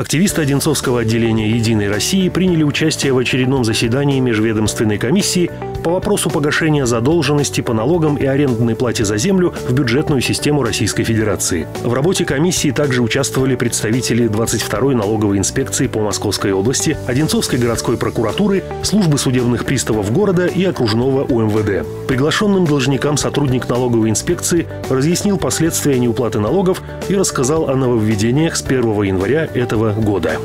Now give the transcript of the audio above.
Активисты Одинцовского отделения «Единой России» приняли участие в очередном заседании Межведомственной комиссии по вопросу погашения задолженности по налогам и арендной плате за землю в бюджетную систему Российской Федерации. В работе комиссии также участвовали представители 22-й налоговой инспекции по Московской области, Одинцовской городской прокуратуры, службы судебных приставов города и окружного УМВД. Приглашенным должникам сотрудник налоговой инспекции разъяснил последствия неуплаты налогов и рассказал о нововведениях с 1 января этого года.